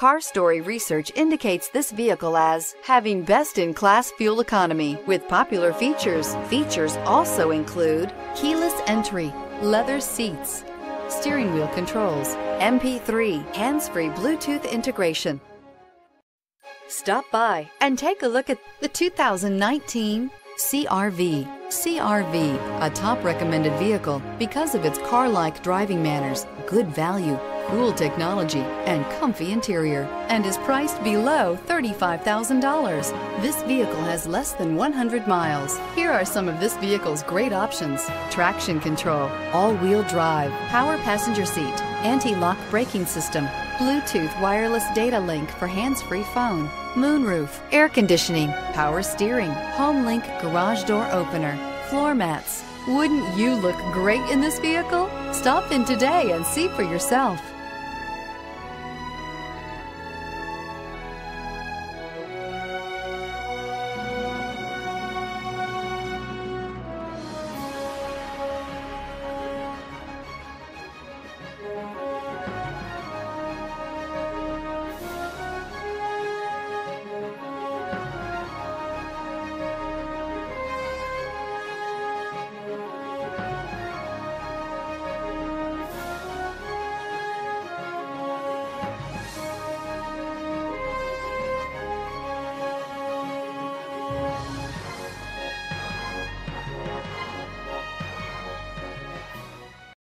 Car Story research indicates this vehicle as having best-in-class fuel economy with popular features. Features also include keyless entry, leather seats, steering wheel controls, MP3, hands-free Bluetooth integration. Stop by and take a look at the 2019 CRV. CRV, a top recommended vehicle because of its car-like driving manners, good value, cool technology, and comfy interior, and is priced below $35,000. This vehicle has less than 100 miles. Here are some of this vehicle's great options. Traction control, all-wheel drive, power passenger seat, anti-lock braking system, Bluetooth wireless data link for hands-free phone, moonroof, air conditioning, power steering, home link garage door opener, floor mats. Wouldn't you look great in this vehicle? Stop in today and see for yourself.